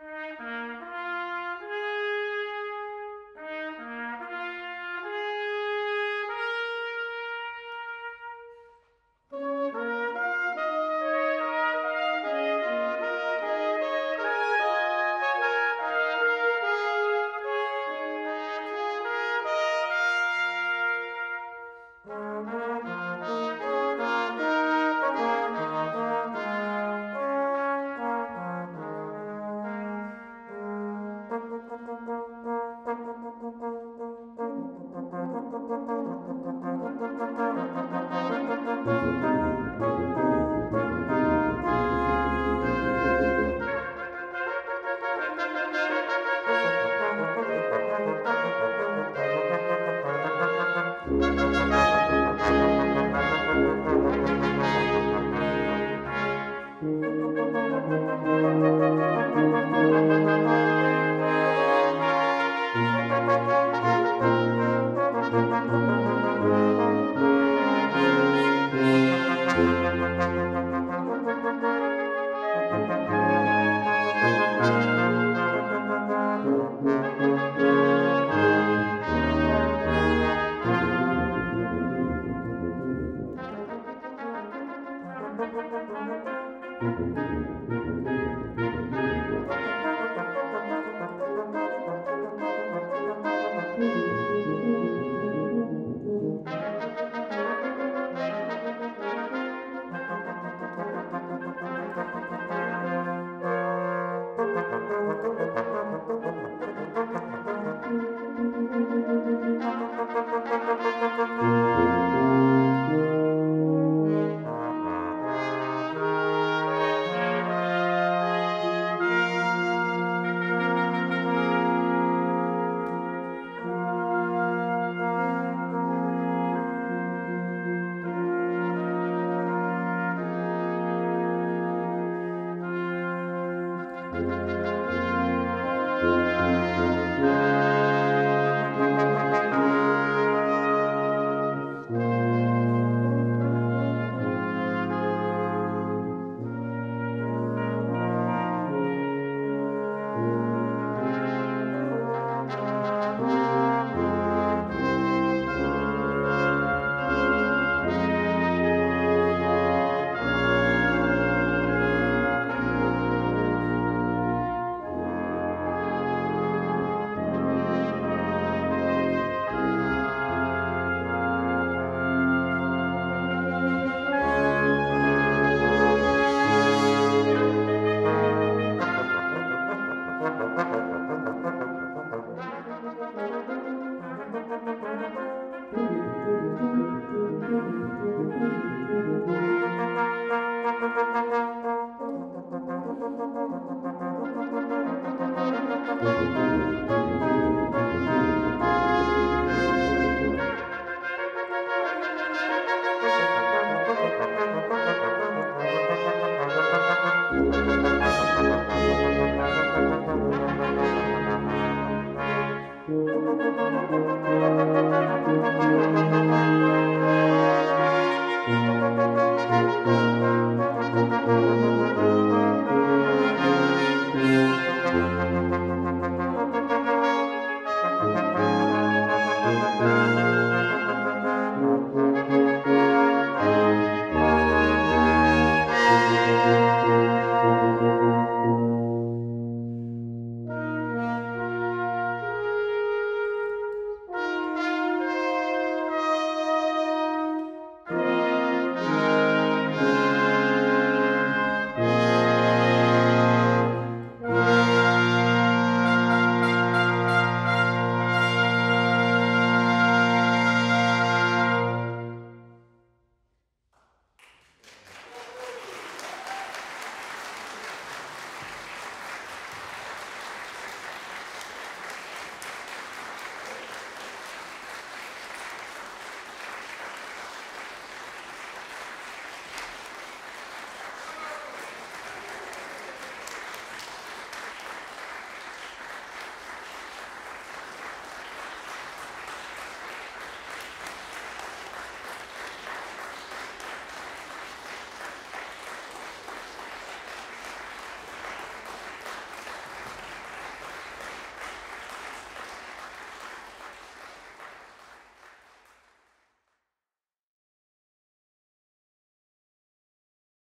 Música Thank you. Música